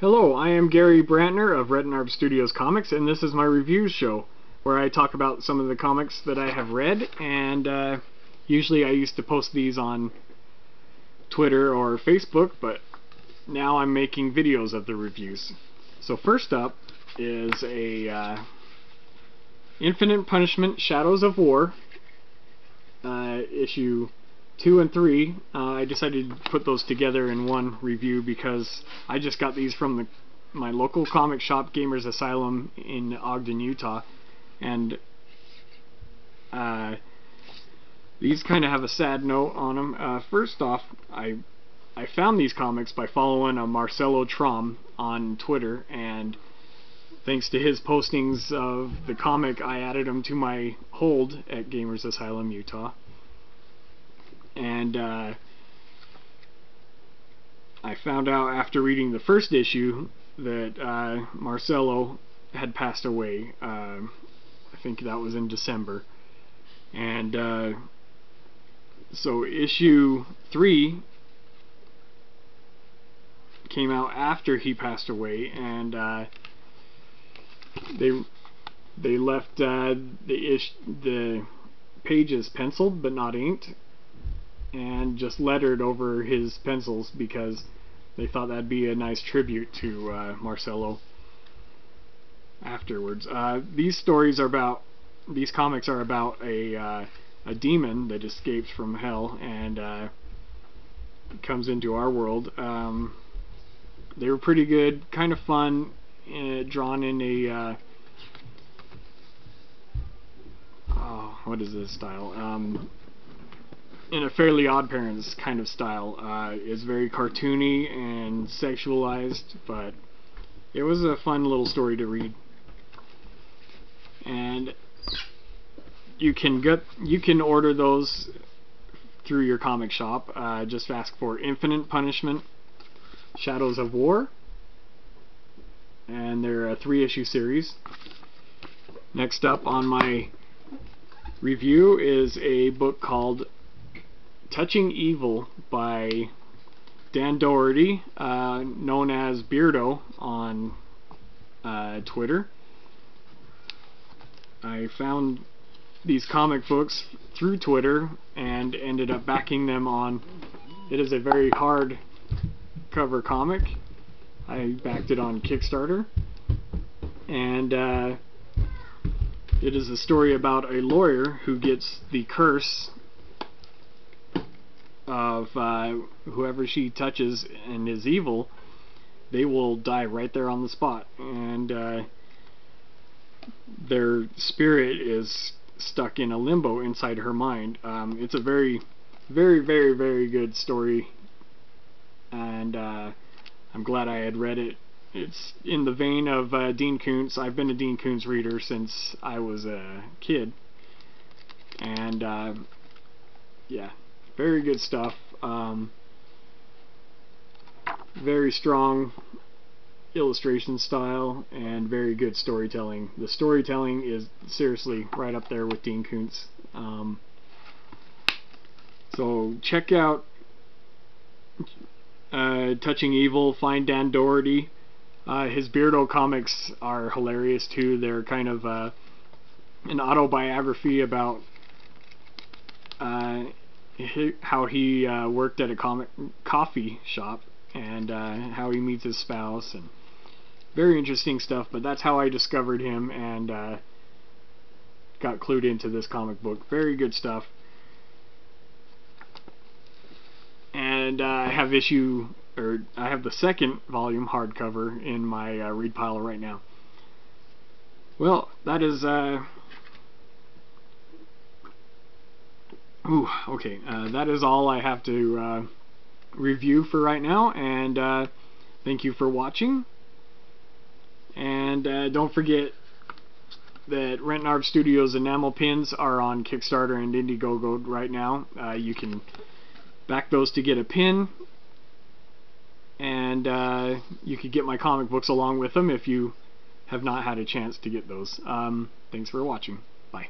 Hello, I am Gary Brantner of Rentnarb Studios Comics, and this is my reviews show, where I talk about some of the comics that I have read, and uh, usually I used to post these on Twitter or Facebook, but now I'm making videos of the reviews. So first up is a uh, Infinite Punishment Shadows of War uh, issue 2 and 3, uh, I decided to put those together in one review because I just got these from the, my local comic shop, Gamers Asylum, in Ogden, Utah. And uh, these kind of have a sad note on them. Uh, first off, I I found these comics by following a Marcelo Trom on Twitter, and thanks to his postings of the comic, I added them to my hold at Gamers Asylum, Utah and uh, I found out after reading the first issue that uh, Marcelo had passed away. Uh, I think that was in December, and uh, so issue three came out after he passed away, and uh, they they left uh, the ish the pages penciled but not inked and just lettered over his pencils because they thought that'd be a nice tribute to uh, Marcelo afterwards. Uh, these stories are about, these comics are about a, uh, a demon that escapes from hell and uh, comes into our world. Um, they were pretty good, kind of fun, drawn in a, uh, oh, what is this style? Um, in a Fairly Odd Parents kind of style. Uh, it's very cartoony and sexualized, but it was a fun little story to read. And you can get you can order those through your comic shop. Uh, just ask for Infinite Punishment, Shadows of War, and they're a three-issue series. Next up on my review is a book called Touching Evil by Dan Dougherty, uh, known as Beardo on uh, Twitter. I found these comic books through Twitter and ended up backing them on. It is a very hard cover comic. I backed it on Kickstarter. And uh, it is a story about a lawyer who gets the curse of uh, whoever she touches and is evil, they will die right there on the spot, and uh, their spirit is stuck in a limbo inside her mind. Um, it's a very, very, very, very good story, and uh, I'm glad I had read it. It's in the vein of uh, Dean Koontz. I've been a Dean Koontz reader since I was a kid, and uh, yeah, very good stuff. Um, very strong illustration style and very good storytelling. The storytelling is seriously right up there with Dean Koontz. Um, so check out uh, Touching Evil, find Dan Dougherty. Uh, his Beardo comics are hilarious too. They're kind of uh, an autobiography about uh, how he uh, worked at a comic coffee shop and uh, how he meets his spouse and very interesting stuff. But that's how I discovered him and uh, got clued into this comic book. Very good stuff. And uh, I have issue or I have the second volume hardcover in my uh, read pile right now. Well, that is uh, Ooh, okay, uh, that is all I have to uh, review for right now, and uh, thank you for watching. And uh, don't forget that Rentnarb Studios enamel pins are on Kickstarter and Indiegogo right now. Uh, you can back those to get a pin, and uh, you could get my comic books along with them if you have not had a chance to get those. Um, thanks for watching. Bye.